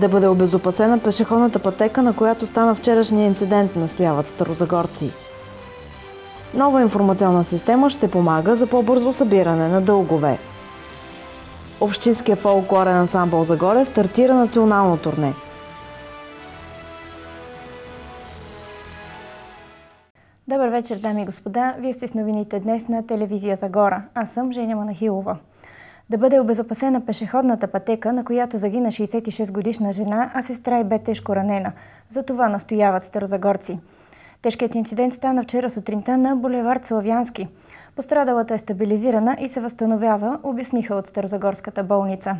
Да бъде обезопасена пешеходната пътека, на която стана вчерашния инцидент, настояват старозагорци. Нова информационна система ще помага за по-бързо събиране на дългове. Общинския фолклорен ансамбъл Загоре стартира национално турне. Добър вечер, дами и господа. Вие сте с новините днес на телевизия Загора. Аз съм Женя Манахилова. Да бъде обезопасена пешеходната пътека, на която загина 66 годишна жена, а сестра и бе тежко ранена. За това настояват старозагорци. Тежкият инцидент стана вчера сутринта на булевард Славянски. Пострадалата е стабилизирана и се възстановява, обясниха от Старозагорската болница.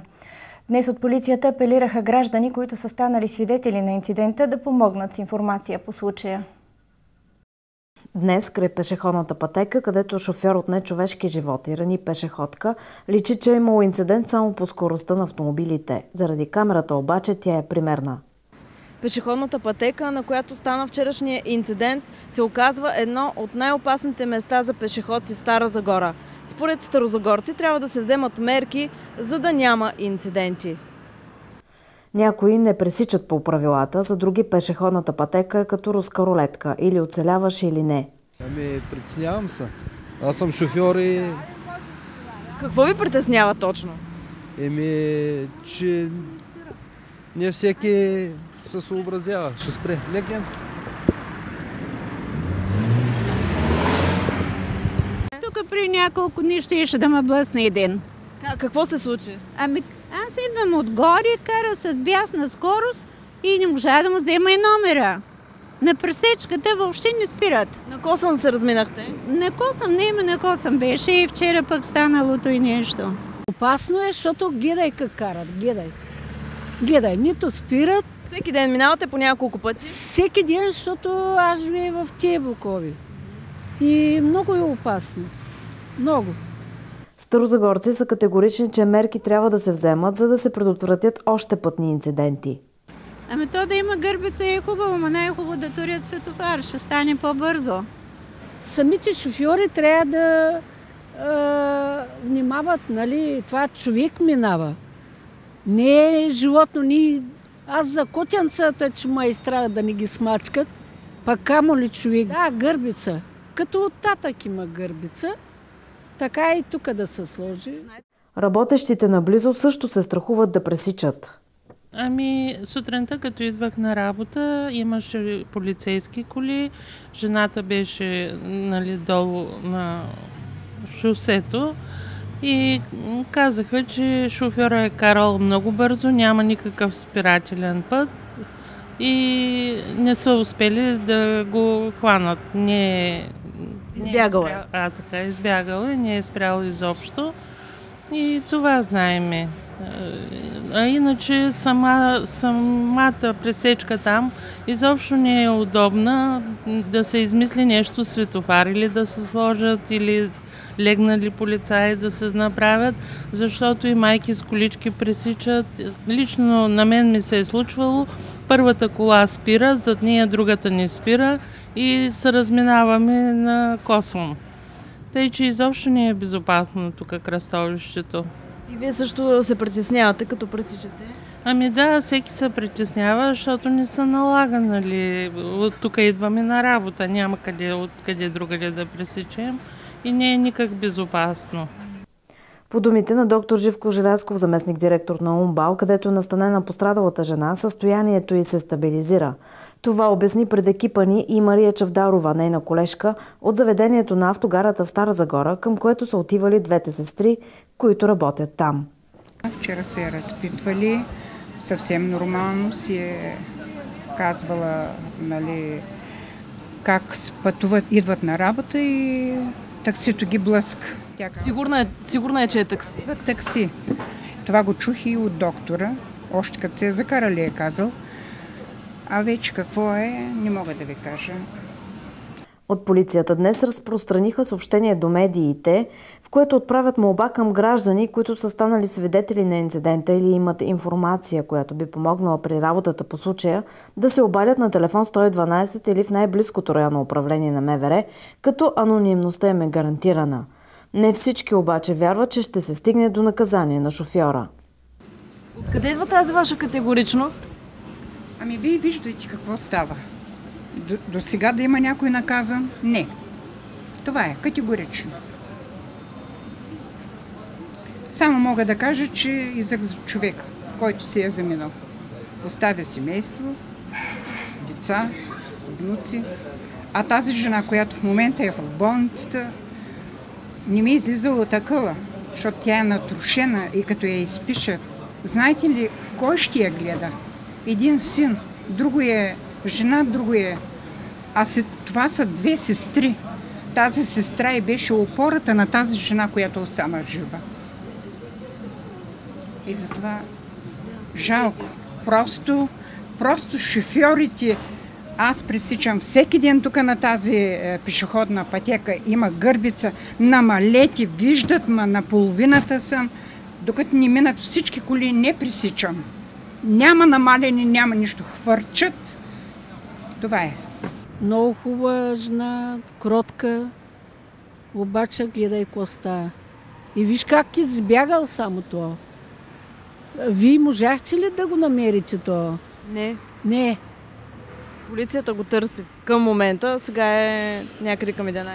Днес от полицията апелираха граждани, които са станали свидетели на инцидента, да помогнат с информация по случая. Днес, край пешеходната пътека, където шофьор отне човешки живот и рани пешеходка, личи, че е имало инцидент само по скоростта на автомобилите. Заради камерата обаче тя е примерна. Пешеходната пътека, на която стана вчерашния инцидент, се оказва едно от най-опасните места за пешеходци в Стара Загора. Според старозагорци трябва да се вземат мерки, за да няма инциденти. Някои не пресичат по правилата, за други пешеходната пътека е като руска рулетка. Или оцеляваш, или не. Ами, притеснявам се. Аз съм шофьор и... Какво ви притеснява точно? Еми, че не всеки се съобразява. Ще спре. Лекен. Тук при няколко дни ще да ме блъсне един. Какво се случи? Ами аз идвам отгоре, кара с бясна скорост и не можа да му взема и номера. На пресечката въобще не спират. На косъм се разминахте? На косъм, не има на косъм беше и вчера пък станалото и нещо. Опасно е, защото гледай как карат, гледай. Гледай, нито спират. Всеки ден минавате по няколко пъти? Всеки ден, защото аз живея в тия блокови. И много е опасно. Много. Старозагорци са категорични, че мерки трябва да се вземат, за да се предотвратят още пътни инциденти. Ами то да има гърбица е хубаво, но не е хубаво да турят светофар, ще стане по-бързо. Самите шофьори трябва да е, внимават, нали, това човек минава. Не е животно, ни... Аз за котянцата, че ма изтрага да не ги смачкат, пък камо ли човек? Да, гърбица. Като от татък има гърбица, така и тук да се сложи. Работещите наблизо също се страхуват да пресичат. Ами, сутринта, като идвах на работа, имаше полицейски коли. Жената беше нали, долу на шосето и казаха, че шофьора е карал много бързо, няма никакъв спирателен път и не са успели да го хванат. Не, е- Избягал е. Е а, така, е, не е спрял изобщо. И това знаеме. А иначе сама, самата пресечка там изобщо не е удобна да се измисли нещо светофар или да се сложат или легнали полицаи да се направят, защото и майки с колички пресичат. Лично на мен ми се е случвало, първата кола спира, зад нея другата не спира и се разминаваме на косъм. Тъй, че изобщо не е безопасно тук кръстовището. И вие също се притеснявате, като пресичате? Ами да, всеки се притеснява, защото не се налага, нали. От тук идваме на работа, няма къде, от къде другаде да пресечем и не е никак безопасно. По думите на доктор Живко Желязков, заместник директор на Умбал, където е настанена пострадалата жена, състоянието й се стабилизира. Това обясни пред екипа ни и Мария Чавдарова, нейна колежка, от заведението на автогарата в Стара Загора, към което са отивали двете сестри, които работят там. Вчера се е разпитвали, съвсем нормално си е казвала нали, как пътуват, идват на работа и таксито ги блъска. Тя Сигурна е, сигурна е, че е такси. такси. Това го чух и от доктора, още като се е закарали е казал. А вече какво е, не мога да ви кажа. От полицията днес разпространиха съобщение до медиите, в което отправят молба към граждани, които са станали свидетели на инцидента или имат информация, която би помогнала при работата по случая, да се обадят на телефон 112 или в най-близкото районно управление на МВР, като анонимността им е гарантирана. Не всички обаче вярват, че ще се стигне до наказание на шофьора. Откъде идва тази ваша категоричност? Ами вие виждате какво става. До, до сега да има някой наказан? Не. Това е категорично. Само мога да кажа, че изък за човек, който си е заминал. Оставя семейство, деца, внуци. А тази жена, която в момента е в болницата, не ми е излизало такова, защото тя е натрушена и като я изпишат. Знаете ли, кой ще я гледа? Един син, друго е жена, друго е... А се, това са две сестри. Тази сестра и беше опората на тази жена, която остана жива. И затова жалко. Просто, просто шофьорите, аз пресичам всеки ден тук на тази е, пешеходна пътека, има гърбица, намалети, виждат ма, на половината съм, докато ни минат всички коли, не пресичам. Няма намалени, няма нищо. Хвърчат. Това е. Много хубава жена, кротка, обаче гледай коста. И виж как избягал само това. Вие можахте ли да го намерите то? Не. Не. Полицията го търси към момента. Сега е някъде към 11.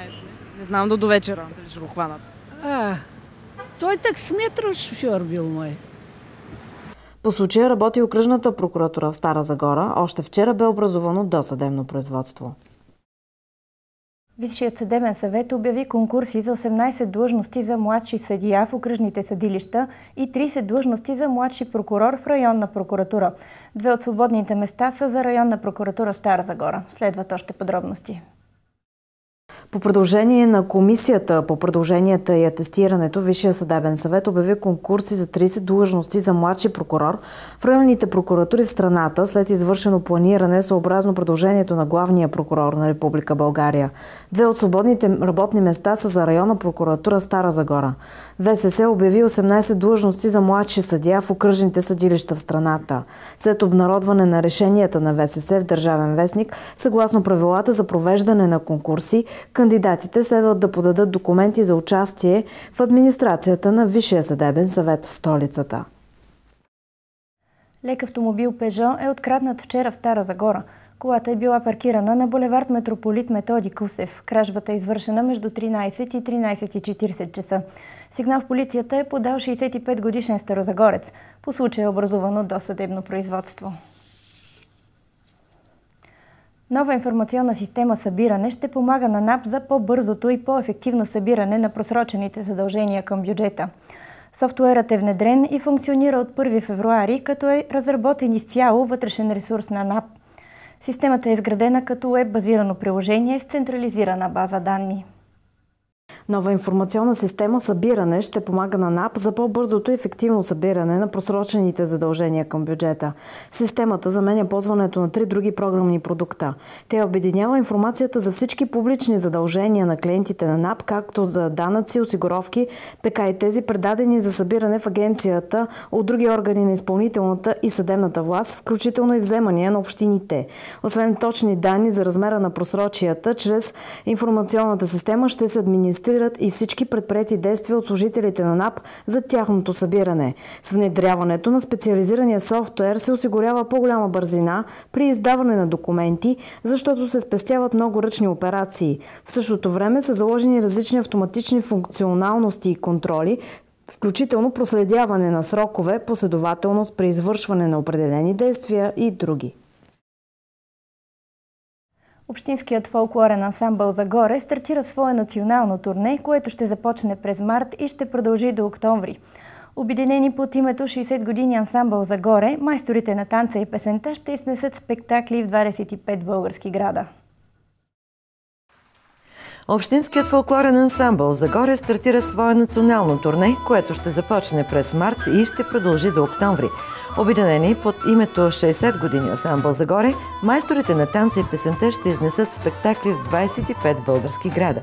Не знам до довечера дали ще го хванат. А, той таксиметров шофьор бил мой. По случая работи окръжната прокуратура в Стара Загора. Още вчера бе образовано досъдебно производство. Висшият съдебен съвет обяви конкурси за 18 длъжности за младши съдия в окръжните съдилища и 30 длъжности за младши прокурор в районна прокуратура. Две от свободните места са за районна прокуратура Стара Загора. Следват още подробности. По продължение на комисията по продълженията и атестирането, Висшия съдебен съвет обяви конкурси за 30 длъжности за младши прокурор в районните прокуратури в страната след извършено планиране съобразно продължението на главния прокурор на Република България. Две от свободните работни места са за районна прокуратура Стара Загора. ВСС обяви 18 длъжности за младши съдия в окръжните съдилища в страната. След обнародване на решенията на ВСС в Държавен вестник, съгласно правилата за провеждане на конкурси, кандидатите следват да подадат документи за участие в администрацията на Висшия съдебен съвет в столицата. Лек автомобил Пежо е откраднат вчера в Стара Загора. Колата е била паркирана на булевард Метрополит Методи Кусев. Кражбата е извършена между 13 и 13.40 часа. Сигнал в полицията е подал 65 годишен старозагорец. По случая е образувано досъдебно производство. Нова информационна система събиране ще помага на НАП за по-бързото и по-ефективно събиране на просрочените задължения към бюджета. Софтуерът е внедрен и функционира от 1 февруари, като е разработен изцяло вътрешен ресурс на НАП. Системата е изградена като веб-базирано приложение с централизирана база данни. Нова информационна система събиране ще помага на НАП за по-бързото и ефективно събиране на просрочените задължения към бюджета. Системата заменя ползването на три други програмни продукта. Тя обединява информацията за всички публични задължения на клиентите на НАП, както за данъци, осигуровки, така и тези предадени за събиране в агенцията от други органи на изпълнителната и съдебната власт, включително и вземания на общините. Освен точни данни за размера на просрочията, чрез информационната система ще се администрира регистрират и всички предприяти действия от служителите на НАП за тяхното събиране. С внедряването на специализирания софтуер се осигурява по-голяма бързина при издаване на документи, защото се спестяват много ръчни операции. В същото време са заложени различни автоматични функционалности и контроли, включително проследяване на срокове, последователност при извършване на определени действия и други. Общинският фолклорен ансамбъл Загоре стартира свое национално турне, което ще започне през март и ще продължи до октомври. Обединени под името 60 години ансамбъл Загоре, майсторите на танца и песента ще изнесат спектакли в 25 български града. Общинският фолклорен ансамбъл Загоре стартира свое национално турне, което ще започне през март и ще продължи до октомври. Обединени под името 60 години Асамбъл Загоре, майсторите на танца и песента ще изнесат спектакли в 25 български града.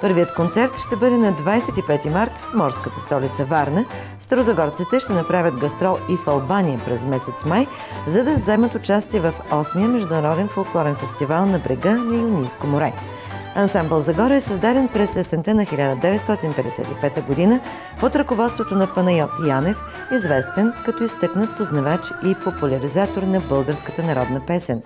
Първият концерт ще бъде на 25 март в морската столица Варна. Старозагорците ще направят гастрол и в Албания през месец май, за да вземат участие в 8-я международен фолклорен фестивал на брега на Юнийско море. Ансамбъл Загора е създаден през есента на 1955 година под ръководството на Панайот Янев, известен като изтъкнат познавач и популяризатор на българската народна песен.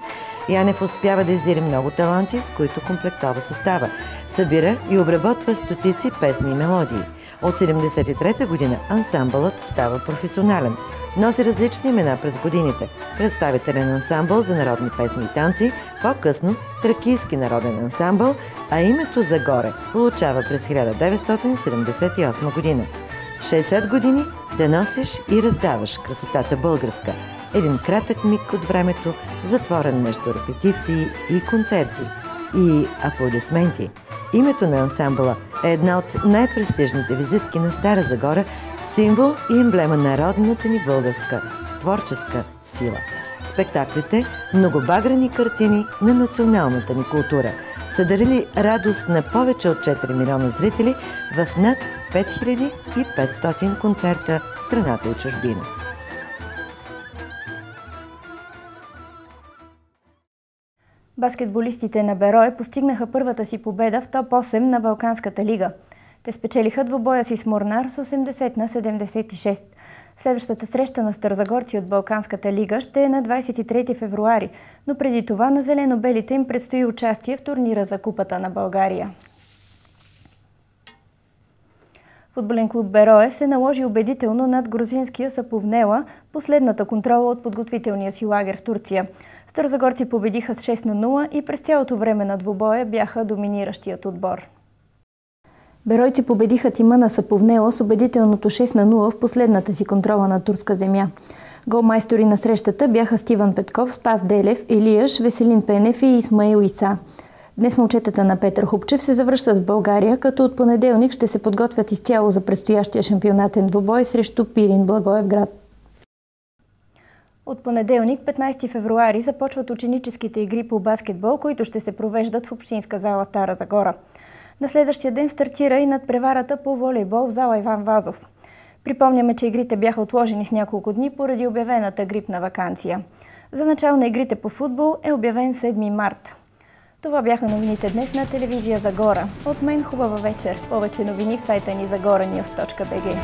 Янев успява да издири много таланти, с които комплектова състава. Събира и обработва стотици песни и мелодии. От 1973 година ансамбълът става професионален. Носи различни имена през годините. Представителен ансамбъл за народни песни и танци, по-късно Тракийски народен ансамбъл, а името Загоре получава през 1978 година. 60 години да носиш и раздаваш красотата българска. Един кратък миг от времето, затворен между репетиции и концерти. И аплодисменти. Името на ансамбъла е една от най-престижните визитки на Стара Загора, символ и емблема на родната ни българска творческа сила. Спектаклите – многобаграни картини на националната ни култура – са дарили радост на повече от 4 милиона зрители в над 5500 концерта страната и чужбина. Баскетболистите на Берое постигнаха първата си победа в топ 8 на Балканската лига. Те спечелиха двобоя си с Морнар с 80 на 76. Следващата среща на старозагорци от Балканската лига ще е на 23 февруари, но преди това на зелено-белите им предстои участие в турнира за Купата на България. Футболен клуб Берое се наложи убедително над грузинския Саповнела последната контрола от подготвителния си лагер в Турция. Старозагорци победиха с 6 на 0 и през цялото време на двубоя бяха доминиращият отбор. Беройци победиха тима на Саповнела с убедителното 6 на 0 в последната си контрола на турска земя. Голмайстори на срещата бяха Стиван Петков, Спас Делев, Илияш, Веселин Пенев и Исмаил Иса. Днес момчетата на Петър Хупчев се завръщат в България, като от понеделник ще се подготвят изцяло за предстоящия шампионатен двобой срещу Пирин Благоевград. От понеделник, 15 февруари, започват ученическите игри по баскетбол, които ще се провеждат в Общинска зала Стара Загора. На следващия ден стартира и надпреварата по волейбол в зала Иван Вазов. Припомняме, че игрите бяха отложени с няколко дни поради обявената грипна вакансия. За начало на игрите по футбол е обявен 7 март. Това бяха новините днес на телевизия Загора. От мен хубава вечер. Повече новини в сайта ни загораnews.bg.